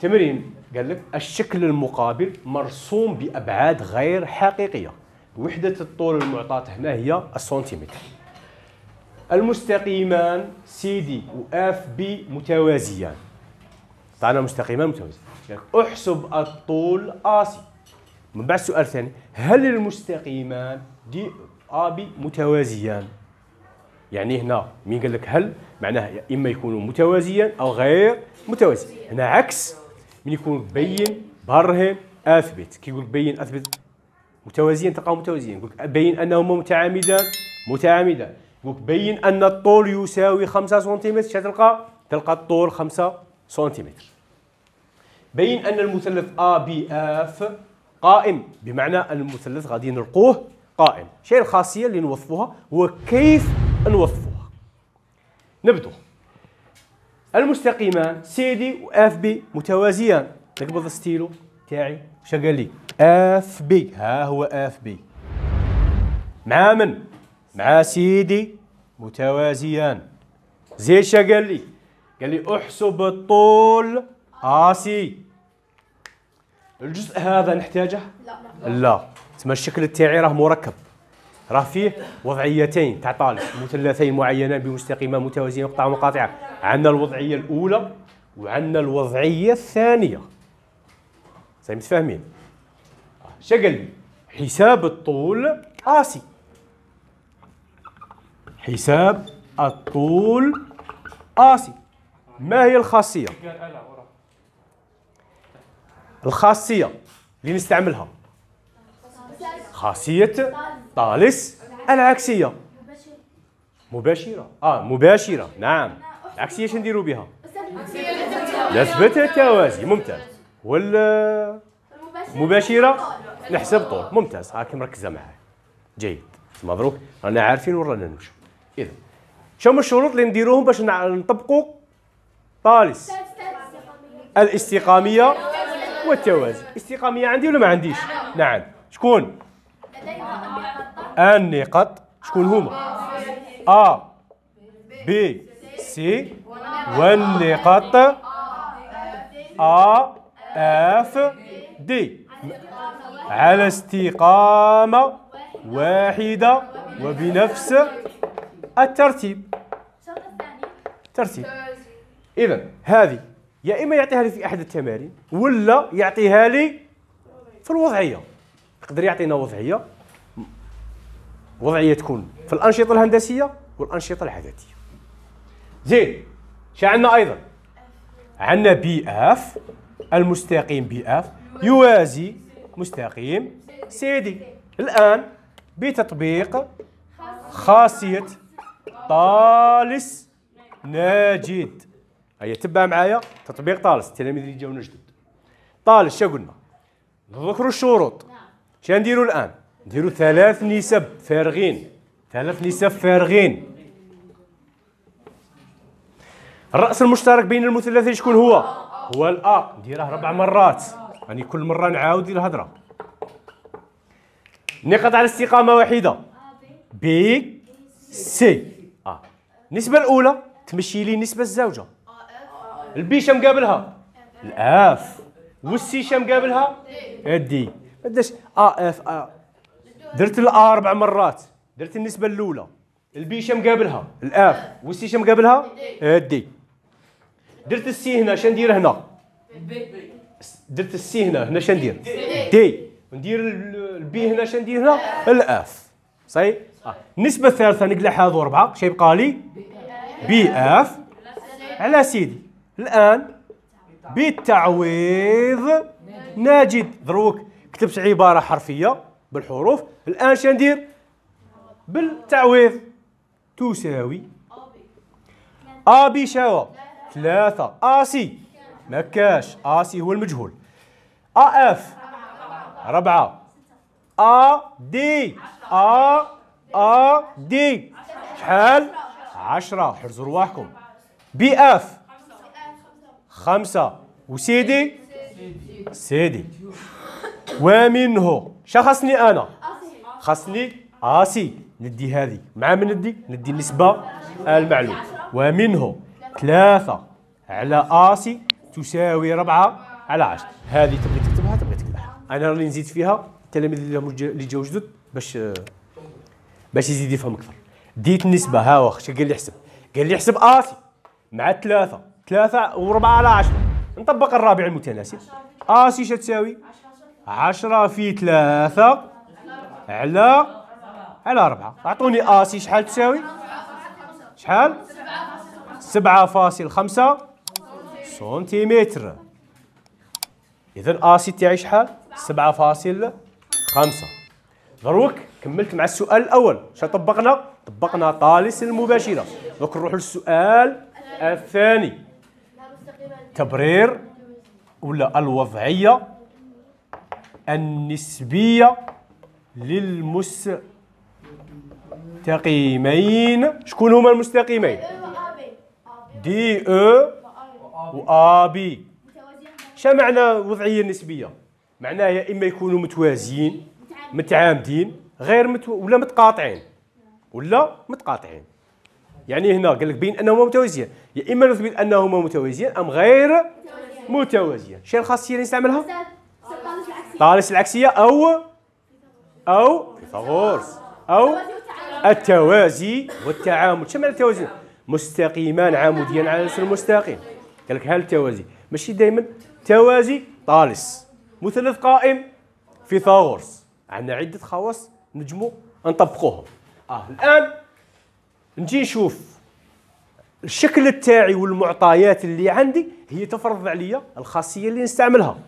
تمرين قال لك الشكل المقابل مرسوم بأبعاد غير حقيقية. وحدة الطول المعطاة هنا هي السنتيمتر. المستقيمان CD و FB متوازيان. طعنا مستقيمان متوازيان. يعني أحسب الطول AC. من بعد السؤال الثاني هل المستقيمان دي ا بي متوازيان؟ يعني هنا مين قال لك هل؟ معناه إما يكونوا متوازيان أو غير متوازي هنا عكس. من يكون بين برهن أثبت. كي يقول بين أثبت متوازيان تلقاهم متوازيين يقول بين أنهما متعامدان متعامدان. يقول بين أن الطول يساوي 5 سنتيمتر اش تلقى؟ الطول 5 سنتيمتر. بين أن المثلث ABF قائم بمعنى أن المثلث غادي نلقوه قائم. شيء الخاصية اللي نوظفوها هو كيف نوظفوها. نبدو. المستقيمان CD و FB متوازيان. نقبض الستيلو تاعي واش قال لي FB ها هو FB مع من؟ مع سيدي متوازيان. زيد شا قال لي قال لي احسب الطول. AC. الجزء هذا نحتاجه؟ لا لا. تسمى الشكل تاعي راه مركب. راه فيه وضعيتين تاع طالب مثلثين معينان بمستقيمة متوازيين مقطع مقاطعة. عندنا الوضعية الأولى وعندنا الوضعية الثانية. زي متفاهمين؟ لي حساب الطول اسي حساب الطول آسي ما هي الخاصية؟ الخاصية اللي نستعملها. خاصية طالس العكسية. مباشرة. آه مباشرة. نعم. العكسية شنديروا نديروا بها؟ نثبت التوازي. ممتاز. وال مباشرة. نحسب طول. ممتاز. هاكي مركزة معايا جيد. مبروك. رانا عارفين وين رانا نمشي اذا شنو الشروط اللي نديروهم باش نطبقوا طالس. الاستقامية والتوازي. استقامية عندي ولا ما عنديش؟ نعم. شكون؟ النقط شكون هما؟ A B C والنقط A F D. على استقامة واحدة وبنفس الترتيب. ترتيب. إذا هذه يا إما يعطيها لي في أحد التمارين ولا يعطيها لي في الوضعية. يقدر يعطينا وضعية؟ وضعية تكون في الأنشطة الهندسية والأنشطة العادية زين شو عندنا أيضا؟ عندنا BF المستقيم BF يوازي مستقيم سي دي. الآن بتطبيق خاصية طالس ناجد. هيا تبع معايا؟ تطبيق طالس. التلاميذ اللي جاونا جدد. طالس شو قلنا؟ نذكروا الشروط. شو نديروا الآن؟ نديروا ثلاث نسب فارغين. ثلاث نسب فارغين. الرأس المشترك بين المثلثين شكون هو؟ هو ال A. نديره ربع مرات. يعني كل مرة نعاود الهضرة. نقط على استقامة واحدة. B C النسبة الأولى تمشي لي النسبة الزوجة. ال B شا مقابلها ال F. وال C شا مقابلها ال D. ما A F A. درت ال A أربع مرات. درت النسبة الأولى. ال B شا مقابلها ال F وال C شا مقابلها ال D. درت ال C هنا شا ندير هنا؟ درت ال C هنا هنا شا ندير؟ D. وندير ال B هنا شا ندير هنا؟ ال F. صحيح؟ النسبة الثالثة نقلع هذو أربعة. شي يبقى لي BF. على سيدي. الآن بالتعويض نجد دروك. كتبت عبارة حرفية. بالحروف الآن شندير بالتعويض. تساوي. AB شاوى ثلاثة. أ سي مكاش. أ سي هو المجهول. AF. ربعة. AD أ AD شحال عشرة. حرزوا رواحكم. BF. خمسة. وسيدي؟ سيدي. ومنه. شخصني أنا؟ خصني آسي. ندي هذه. مع من ندي؟ ندي النسبة المعلوم ومنه ثلاثة على آسي تساوي ربعة على 10 هذه تبغي تكتبها؟ تبغي تكتبها. أنا راني نزيد فيها. التلاميذ اللي جاو جدد باش باش يزيد يفهم أكثر. ديت النسبة. ها واخ قال لي حسب قال لي حسب آسي مع ثلاثة. ثلاثة وربعة على عشرة نطبق الرابع المتناسب. آسي اش تساوي؟ عشرة في ثلاثة. على على أربعة أعطوني اسي شحال تساوي؟ شحال؟ سبعة فاصل خمسة سنتيمتر. إذا اسي تاعي شحال؟ سبعة فاصل خمسة. دروك كملت مع السؤال الأول. شنو طبقنا؟ طبقنا طالس المباشرة. دوك نروح للسؤال الثاني. تبرير ولا الوضعية؟ النسبية للمستقيمين. شكون هما المستقيمين؟ دي أو و آ بي. شا معنى وضعية نسبية معناه يا إما يكونوا متوازيين متعامدين غير متو... ولا متقاطعين. ولا متقاطعين. يعني هنا قال لك بين أنهما متوازيان يا إما نثبت أنهما متوازيان أم غير متوازيان شنو الخاصية اللي نستعملها؟ طالس العكسية أو أو فيثاغورس. أو التوازي والتعامد شو معنى التوازي؟ مستقيمان عموديان على نفس المستقيم. قال لك هل التوازي ماشي دائما توازي طالس. مثلث قائم فيثاغورس. عندنا عدة خواص نجمو نطبقوهم. آه الآن نجي نشوف الشكل تاعي والمعطيات اللي عندي هي تفرض عليا الخاصية اللي نستعملها.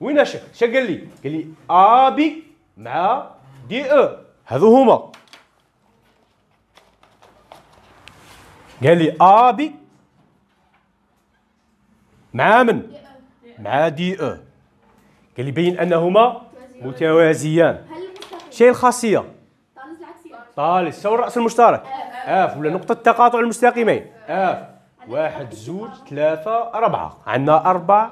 وين الشكل شا قال لي؟ قال لي A B مع D E هذو هما. قال لي A B مع من؟ مع دي أو قال لي بين أنهما متوازيان. شيء الخاصية. طالس سوى الراس المشترك. أف ولا نقطة تقاطع المستقيمين. أف واحد زوج ثلاثة أربعة. عندنا أربع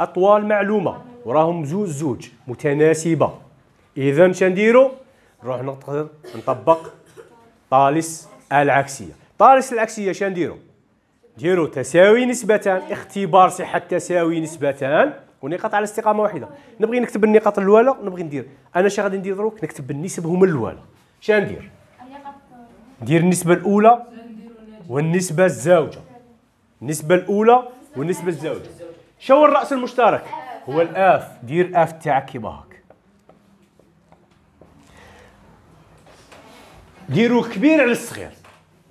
أطوال معلومة. وراهم زوج زوج متناسبة. إذا شنديرو نروح نقدر نطبق طالس العكسية. طالس العكسية شنديرو ديرو تساوي نسبتان اختبار صحة تساوي نسبتان ونقاط على استقامة واحدة. نبغي نكتب النقاط الأولى نبغي ندير. أنا شنو غادي ندير دروك نكتب النسب هما الأولى شندير ندير؟ النسبة الأولى والنسبة الزوجة النسبة الأولى والنسبة الزوجة شو الرأس المشترك؟ هو ال F دير F تاعك كيما هاك ديروا كبير على الصغير.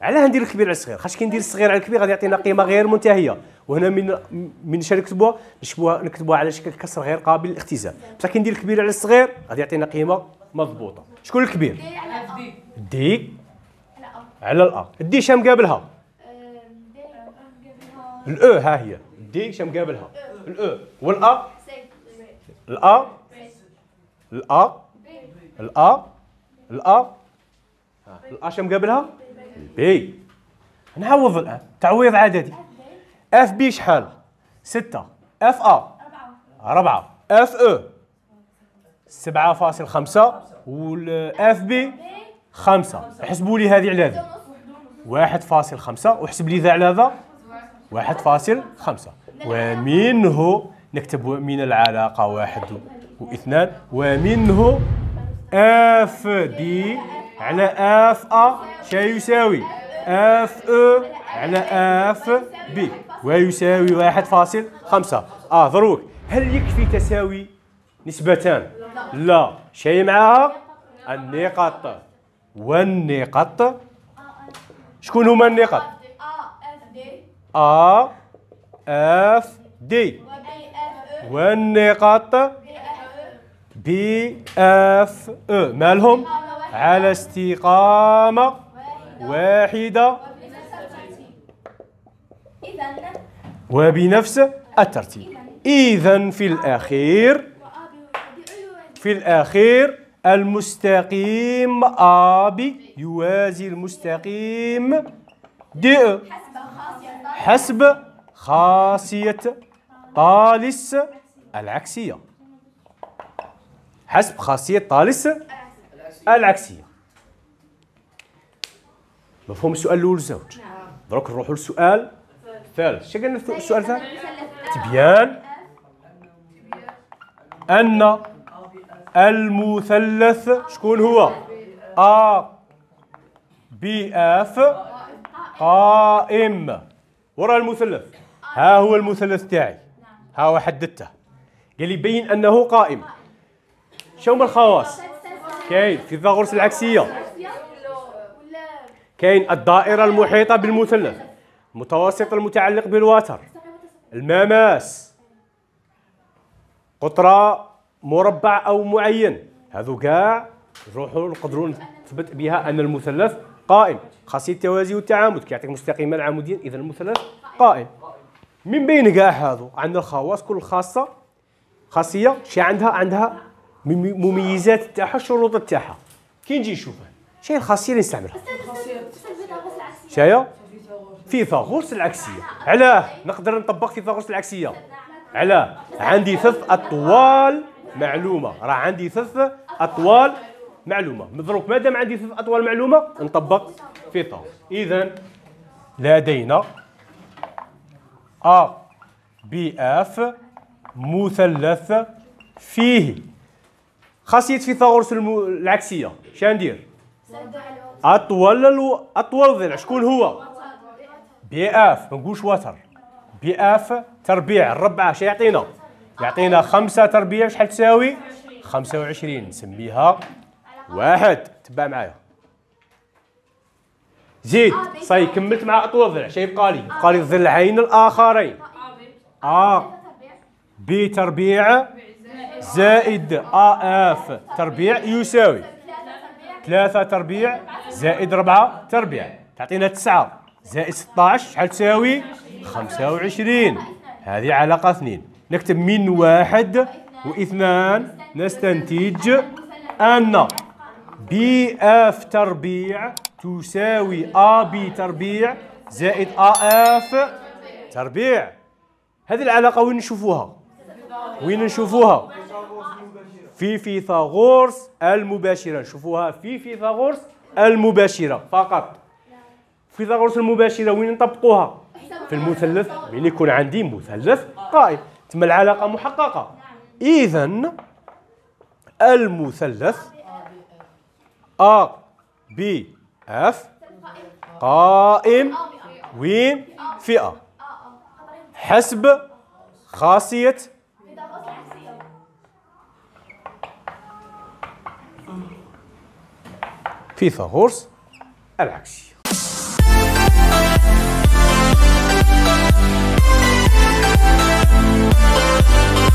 علاه ندير الكبير على الصغير. خاطر كي ندير الصغير على الكبير غادي يعطينا قيمة غير منتهية. وهنا من من شنو نكتبوها؟ نكتبوها نكتبوها على شكل كسر غير قابل للاختزال. بصح كي ندير الكبير على الصغير غادي يعطينا قيمة مضبوطة. شكون الكبير؟ دي على الأ الدي شا مقابلها الأو ها هي. الدي شا مقابلها الأو والأ؟ الأ الأ الأ الأ الأ شا مقابلها؟ البي نعوض الآن تعويض عددي. اف بي شحال؟ ستة. اف آ؟ أربعة. F E سبعة فاصل خمسة. وال F B خمسة. احسبوا لي هذه على هذه. واحد فاصل خمسة. واحسب لي ذا على ذا. واحد فاصل خمسة. ومنه نكتب من العلاقة واحد واثنان ومنه F D على F A شيء يساوي؟ F E على F B ويساوي واحد فاصل خمسة. آه دروك هل يكفي تساوي نسبتان؟ لا. شيء معها النقط والنقط شكون هما النقط A F D والنقط B F E مالهم؟ على استقامة واحدة. وبنفس الترتيب. إذا في الأخير في الأخير المستقيم آبي يوازي المستقيم دي حسب خاصية. طالس العكسية. حسب خاصية طالس العكسية. مفهوم السؤال الأول زوج. دروك نروحوا للسؤال الثالث. شو قلنا السؤال الثالث تبيان أن المثلث شكون هو؟ A بي آف قائم. ورا المثلث؟ ها هو المثلث تاعي. ها هو حددته. قال لي بين أنه قائم. شو هما الخواص. كاين فيثاغورس العكسية. كاين الدائرة المحيطة بالمثلث. المتوسط المتعلق بالوتر. المماس قطرة مربع أو معين. هذو كاع نروحوا نقدروا نثبت بها أن المثلث قائم. خاصية التوازي والتعامد. كيعطيك مستقيما عموديا. إذا المثلث قائم. من بين كاع هذو؟ عندنا الخواص كل خاصة خاصية شي عندها؟ عندها مميزات تاعها الشروط تاعها. كي نجي نشوفها شي الخاصيه اللي نستعملها. شايا فيثاغورس العكسية. علاه نقدر نطبق فيثاغورس العكسية. علاه عندي ثلاث أطوال معلومة. راه عندي ثلاث أطوال معلومة. مدروك ما دام عندي ثلاث أطوال معلومة نطبق فيثاغورس اذا لدينا A B F مثلث فيه. خاصية فيثاغورس العكسية شنو ندير؟ أطول ألو... أطول ضلع شكون هو؟ B F. ما نقولش وتر B F تربيع. الربعه اش يعطينا؟ يعطينا خمسة تربيع شحال تساوي؟ خمسة وعشرين. نسميها واحد. تبع معايا. زيد صاي كملت مع اطول ضلع شي يبقى لي يبقى لي الضلعين الآخرين. A B تربيع زائد A F. تربيع يساوي. ثلاثة تربيع زائد ربعة تربيع. تعطينا تسعة. زائد 16 شحال تساوي؟ 25 هذه علاقة اثنين. نكتب من واحد واثنان. نستنتج أن. B F تربيع تساوي A B تربيع زائد A F تربيع. هذه العلاقة وين نشوفوها؟ وين نشوفوها؟ في فيثاغورس المباشرة. نشوفوها في فيثاغورس المباشرة فقط. فيثاغورس المباشرة وين نطبقوها؟ في المثلث. وين يكون عندي مثلث قائم. تم العلاقة محققة. إذا المثلث A B F قائم. في A حسب خاصية. فيثاغورس العكسي Thank.